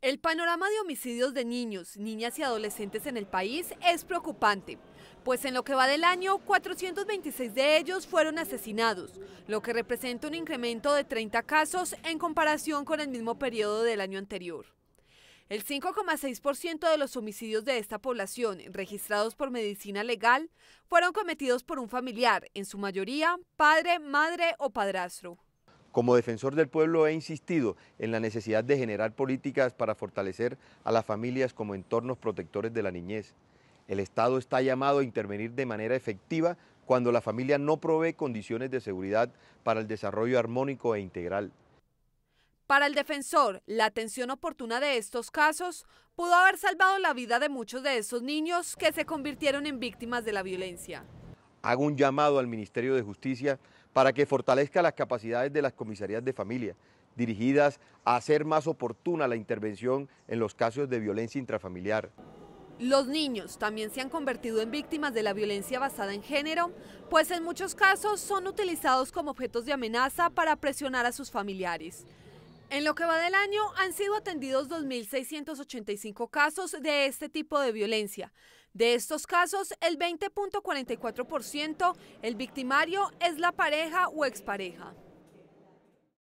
El panorama de homicidios de niños, niñas y adolescentes en el país es preocupante, pues en lo que va del año, 426 de ellos fueron asesinados, lo que representa un incremento de 30 casos en comparación con el mismo periodo del año anterior. El 5,6% de los homicidios de esta población registrados por medicina legal fueron cometidos por un familiar, en su mayoría padre, madre o padrastro. Como defensor del pueblo he insistido en la necesidad de generar políticas para fortalecer a las familias como entornos protectores de la niñez. El Estado está llamado a intervenir de manera efectiva cuando la familia no provee condiciones de seguridad para el desarrollo armónico e integral. Para el defensor, la atención oportuna de estos casos pudo haber salvado la vida de muchos de esos niños que se convirtieron en víctimas de la violencia. Hago un llamado al Ministerio de Justicia para que fortalezca las capacidades de las comisarías de familia, dirigidas a hacer más oportuna la intervención en los casos de violencia intrafamiliar. Los niños también se han convertido en víctimas de la violencia basada en género, pues en muchos casos son utilizados como objetos de amenaza para presionar a sus familiares. En lo que va del año han sido atendidos 2.685 casos de este tipo de violencia. De estos casos, el 20.44%, el victimario es la pareja o expareja.